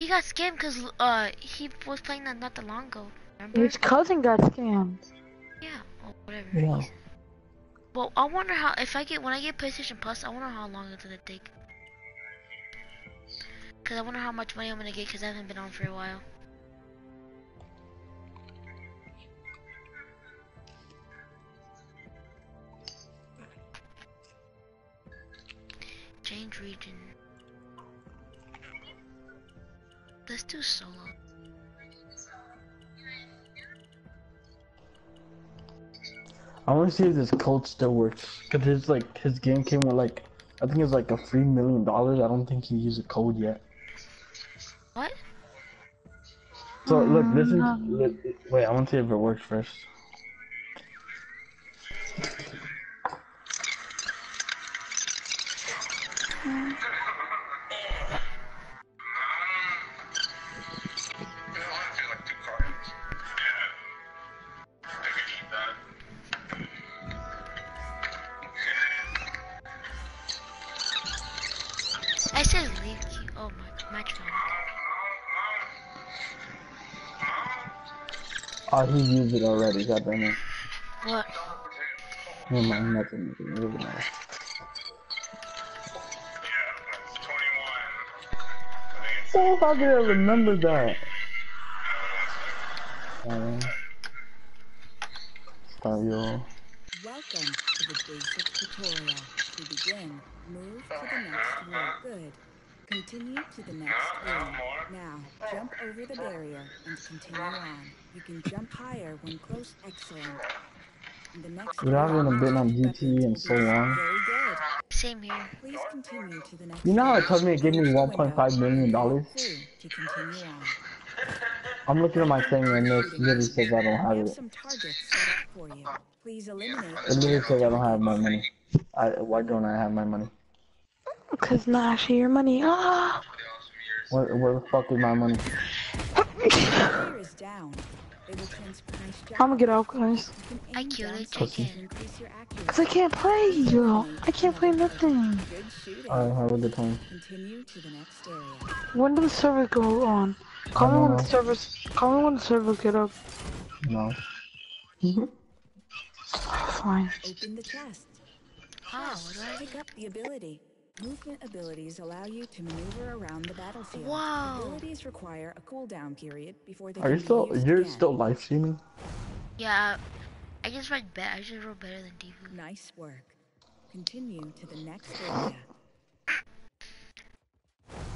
He got scammed because uh he was playing that not that long ago. Remember? His cousin got scammed. Yeah, or whatever. Yeah. Well, I wonder how if I get when I get PlayStation Plus, I wonder how long it's gonna take. Cause I wonder how much money I'm gonna get because I haven't been on for a while. Change region. Let's do solo. I want to see if this code still works. Cause his like his game came with like I think it's like a free million dollars. I don't think he used a code yet. What? So look, this is. Mm-hmm. li- wait, I want to see if it works first. Oh, he used it already. God damn it. What? Never mind, nothing. nothing, It doesn't matter. Oh, how did I remember that? Um, Stario. Welcome to the basic tutorial. To begin, move to the next room. Good. Continue to the next room. Now, jump over the barrier and continue on. You can jump higher when close. Excellent. In the next Dude, I haven't room, been on weapons GT in so be- long. Same here. Please continue to the next You know how room. it told me it gave me 1.5 million dollars? To continue on. I'm looking at my thing and this literally says I don't have have it. some targets set up for you. Please eliminate. It literally says I don't have my money. I, why don't I have my money? Cause not actually your money. Ah. Where, where the fuck is my money? Player is down. They will transfer nice job. I'm gonna get out, guys. You can I aim killed down it, sights chicken. to increase your accuracy. Cause I can't play, yo. I can't play nothing. Good shooting. Alright, have a good time. Continue to the next area. When do the servers go on? Call me when the servers. Call me when the servers get up. No. Fine. Open the chest. Oh, what do I Pick up the ability. Movement abilities allow you to maneuver around the battlefield. Whoa. Abilities require a cooldown period before they Are can you be still, used you're again. still live streaming? Yeah, I just read bet. I just wrote better than Tfue. Nice work. Continue to the next area.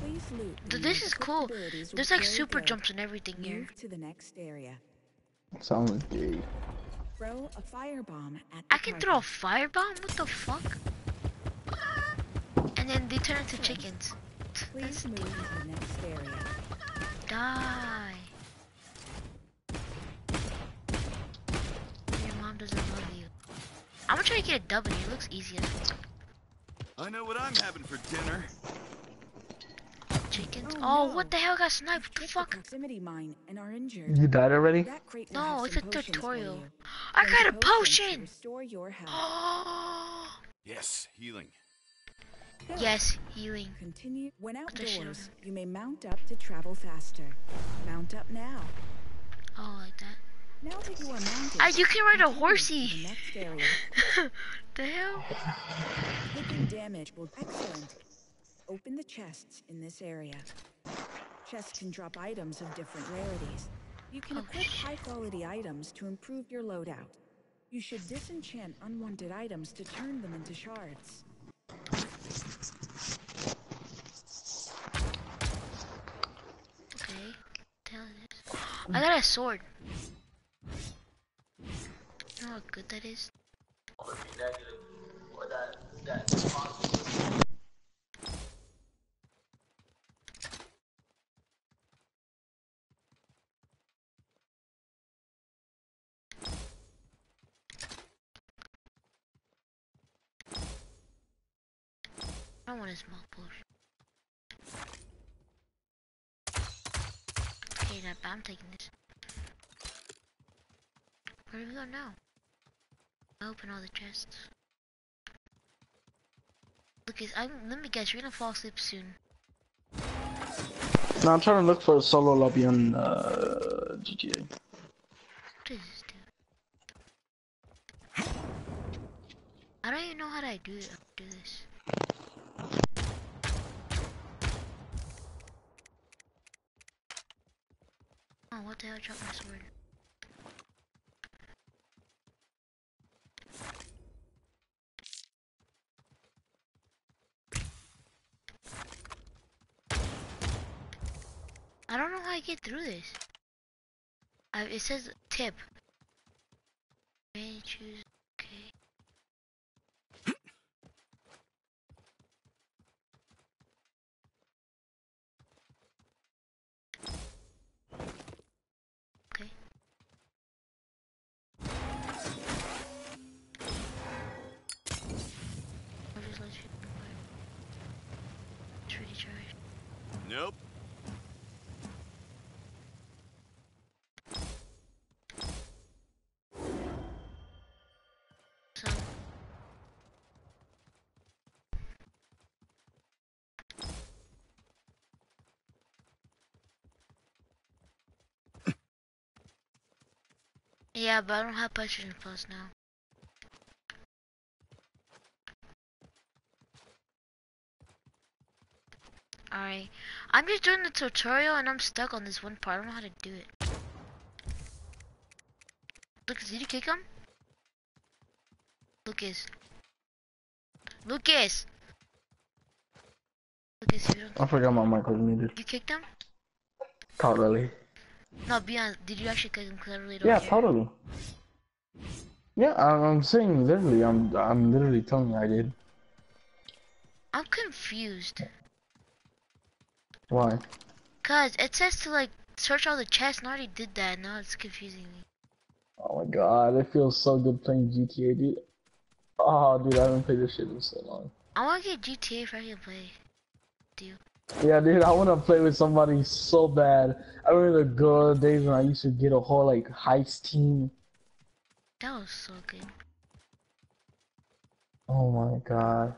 Please loot. Th- when This is cool. There's like super good. jumps and everything here. Move to the next area. Sounds gay. Throw a firebomb at the I can throw a target. firebomb? What the fuck? And then they turn into chickens. Please move to the next area. Die. Your mom doesn't love you. I'm gonna try to get a W. It looks easy as fuck. I know what I'm having for dinner. Chickens. Oh, Oh, no. what the hell got sniped? What the fuck? proximity mine and are injured. You died already? That crate will No, it's a tutorial. I got a potion! Restore your health. Oh, Yes, healing. Yes, healing. Continue. When outdoors, you may mount up to travel faster. Mount up now. Oh, like that. Now that you are mounted, Ah, you can ride a horsey. The the hell? Taking damage will excellent. Open the chests in this area. Chests can drop items of different rarities. You can Oh, equip high quality items to improve your loadout. You should disenchant unwanted items to turn them into shards. Okay. Tell this. I got a sword. You know how good that is? I want a small potion. Okay, now I'm taking this. Where do we go now? I open all the chests. Look, I'm, let me guess, you're gonna fall asleep soon. No, I'm trying to look for a solo lobby on uh, GTA. This do? I don't even know how to do. Do this. Oh, what the hell? I dropped my sword. I don't know how I get through this. I, it says tip. May choose. Okay. Okay. I'll just let you. It's really charged. Nope. So. Yeah, but I don't have PlayStation Plus now. Alright. I'm just doing the tutorial and I'm stuck on this one part. I don't know how to do it. Lucas, did you kick him? Lucas. Lucas! Lucas, you don't I forgot my mic was muted. you kicked him? Totally. No, be honest. Did you actually kick him? Cause I really don't Yeah, care. totally. Yeah, I'm, I'm saying literally. I'm I'm literally telling you I did. I'm confused. Why? Cause it says to like search all the chests, and I already did that. Now it's confusing me. Oh my god, it feels so good playing GTA, dude. Oh, dude, I haven't played this shit in so long. I wanna get GTA if I can play. Do Yeah, dude, I want to play with somebody so bad. I remember the good days when I used to get a whole like heist team. That was so good. Oh my god.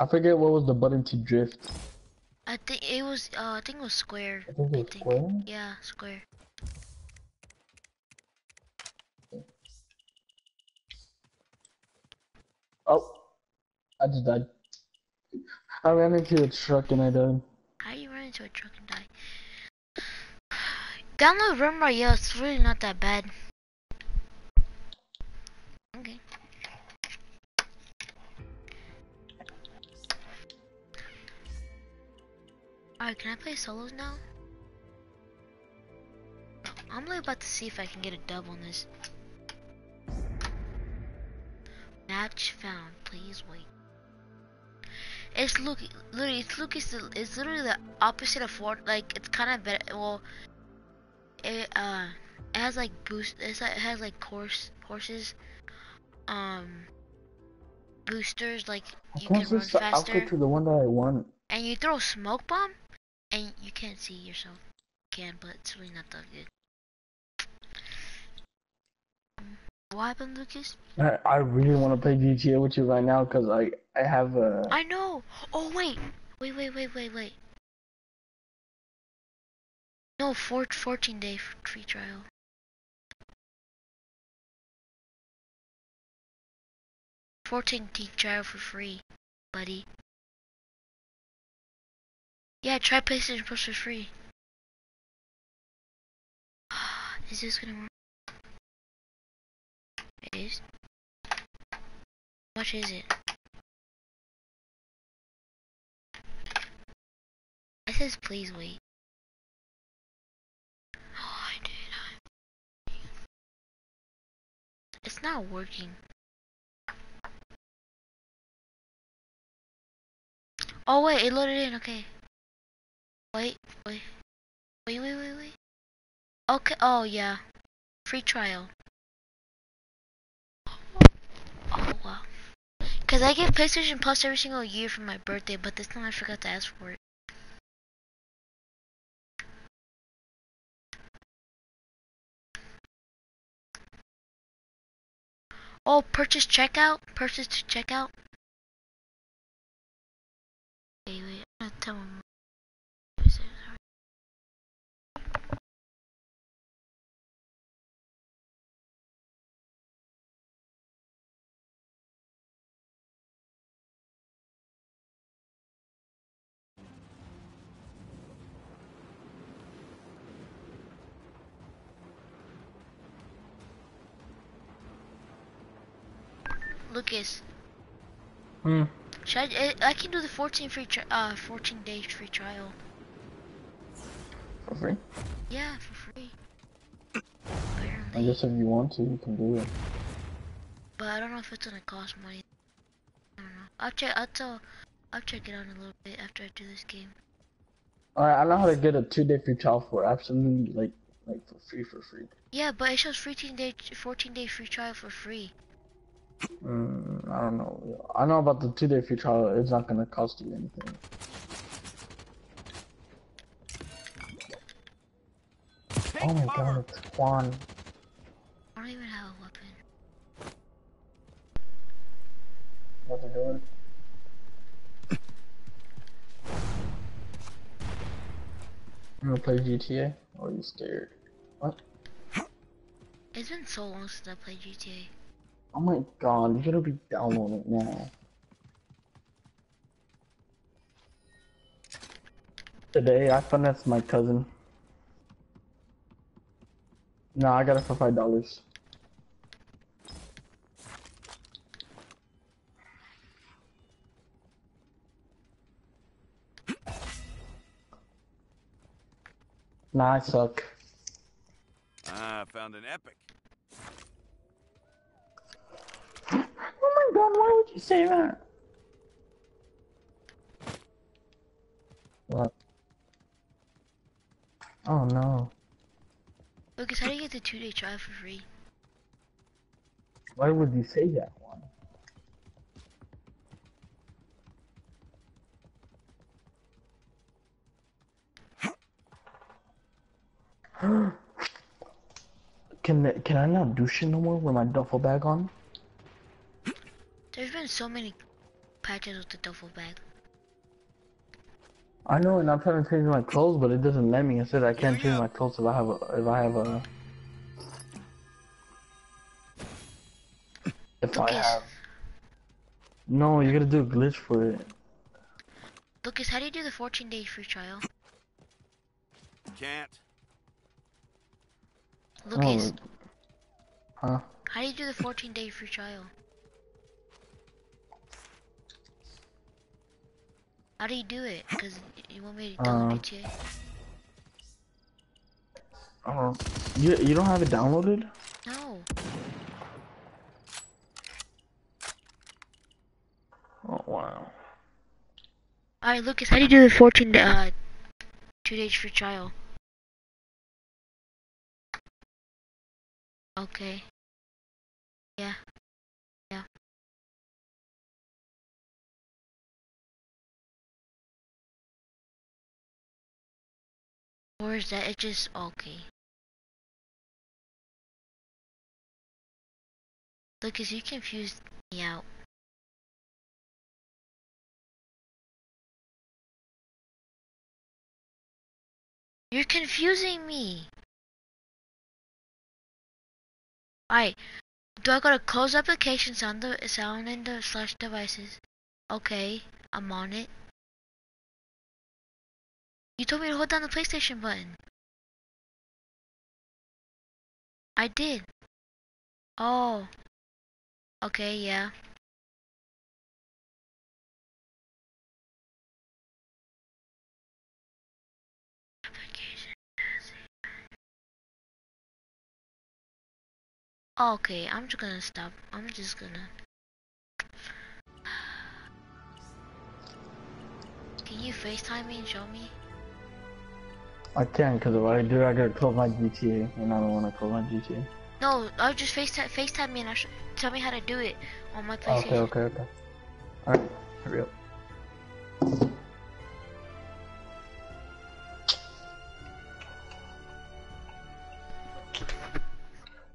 I forget what was the button to drift. I think it was. Uh, I think it was square. I think it was square. Yeah, square. Oh, I just died. I ran into a truck and I died. How you run into a truck and die? Download Realm Royale. It's really not that bad. Alright, can I play solos now? I'm really about to see if I can get a dub on this. Match found. Please wait. It's look literally it's Lucas it's literally the opposite of Fort like it's kind of better well it uh it has like boost it's like, it has like course horses um boosters like you can run faster outfit to the one that I want? and you throw a smoke bomb and you can't see yourself you can but it's really not that good what happened Lucas I, I really want to play GTA with you right now because I I have a. I know. Oh wait, wait, wait, wait, wait, wait. No, four, 14 day free trial. Fourteen day trial for free, buddy. Yeah, try PlayStation Plus for free. Is this gonna work? It is. How much is it? It says please wait. Oh, I did. It's not working. Oh wait, it loaded in. Okay. Wait, wait, wait, wait, wait, wait. Okay. Oh yeah, free trial. Oh wow. Cause I get PlayStation Plus every single year for my birthday, but this time I forgot to ask for it. Oh, purchase checkout? Purchase to checkout? Wait, wait. I'm gonna tell him. Lucas, Hmm. should I, I can do the 14 free tri- uh 14 days free trial. For free? Yeah, for free. I guess if you want to, you can do it. but I don't know if it's gonna cost money. I don't know. I'll check. I'll tell. I'll check it out in a little bit after I do this game. Alright, I know how to get a two day free trial for absolutely like like for free for free. Yeah, but it shows 14 day 14 day free trial for free. Mm, I don't know. I know about the two day free trial. It's not gonna cost you anything. Take Oh my cover. god, it's Juan. I don't even have a weapon. What's it doing? You gonna play GTA? Or are you scared? What? It's been so long since I played GTA. Oh my god, you gotta be downloading it now. Today, I finessed my cousin. No, I got it for five dollars. Nah, I suck. Ah, found an epic. Oh my god, why would you say that? What? Oh no. Lucas, how do you get the two day trial for free? Why would you say that one? can can I not do shit no more with my duffel bag on? There's so many patches with the duffel bag. I know, and I'm trying to change my clothes, but it doesn't let me. It said I can't change my clothes if I have a if I have a if I have. No, you gotta do a glitch for it. Lucas, how do you do the 14 day free trial? Can't. Lucas, Oh. Huh? how do you do the 14 day free trial? How do you do it? Cause you want me to download Uh, GTA? Oh, you you don't have it downloaded? No. Oh wow. Alright, Lucas, how do you do the 14 day, uh, two days free trial? Okay. Yeah. Or is that just okay? Look, Lucas, you confused me out. You're confusing me. Alright. Do I gotta close application sound the sound in the slash devices? Okay, I'm on it. You told me to hold down the PlayStation button. I did. Oh. Okay, yeah. Okay, I'm just gonna stop. I'm just gonna. Can you FaceTime me and show me? I can't cause if I do, I gotta close my GTA, and I don't wanna close my GTA. No, I'll just FaceTime, FaceTime me and I'll sh- tell me how to do it on my PlayStation. Okay, okay, okay. Alright, hurry up.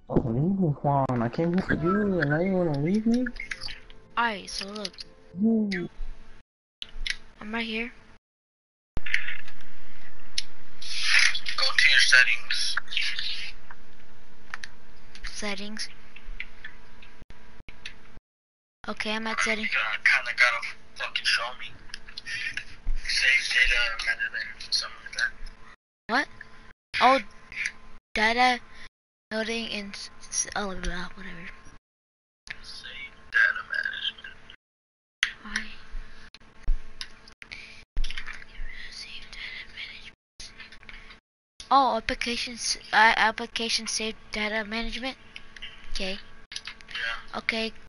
Oh, leave me, Juan. I came here for you, and now you wanna leave me? Alright, so look, Ooh. I'm right here. Settings. Settings. Okay, I'm at settings. Gotta, kinda gotta fucking show me. Save data management, something like that. What? Oh, data loading and, oh blah whatever. Save data management. Why? Save data management. Oh, applications. Uh, application save data management. Okay. Yeah. Okay.